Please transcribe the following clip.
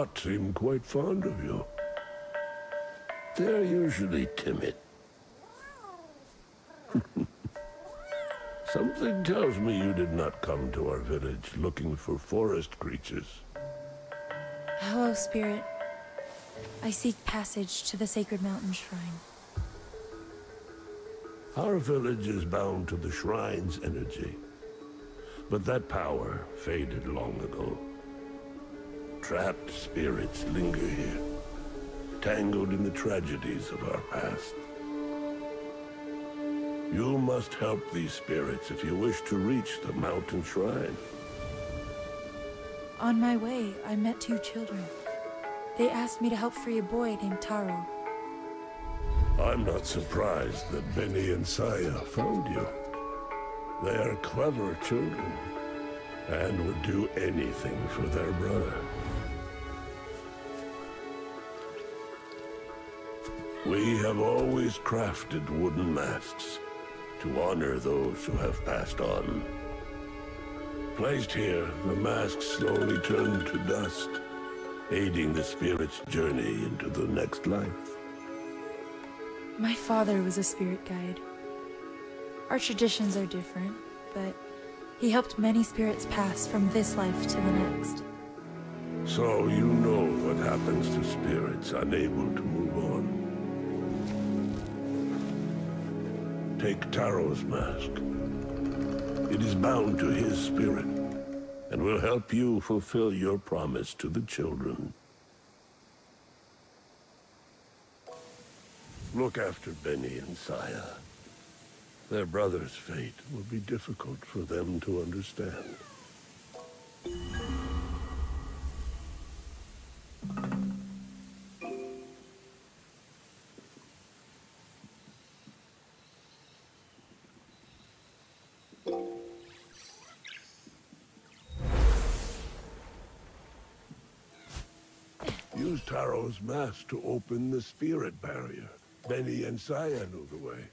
rot seem quite fond of you. They're usually timid. Something tells me you did not come to our village looking for forest creatures. Hello, Spirit. I seek passage to the Sacred Mountain Shrine. Our village is bound to the shrine's energy. But that power faded long ago. Trapped spirits linger here, tangled in the tragedies of our past. You must help these spirits if you wish to reach the mountain shrine. On my way, I met two children. They asked me to help free a boy named Taro. I'm not surprised that Beni and Saiya found you. They are clever children, and would do anything for their brother. We have always crafted wooden masks to honor those who have passed on. Placed here, the masks slowly turn to dust, aiding the spirit's journey into the next life. My father was a spirit guide. Our traditions are different, but he helped many spirits pass from this life to the next. So you know what happens to spirits unable to move Take Taro's mask. It is bound to his spirit, and will help you fulfill your promise to the children. Look after Beni and Saiya. Their brother's fate will be difficult for them to understand. used Taro's mask to open the spirit barrier. Beni and Saiya knew the way.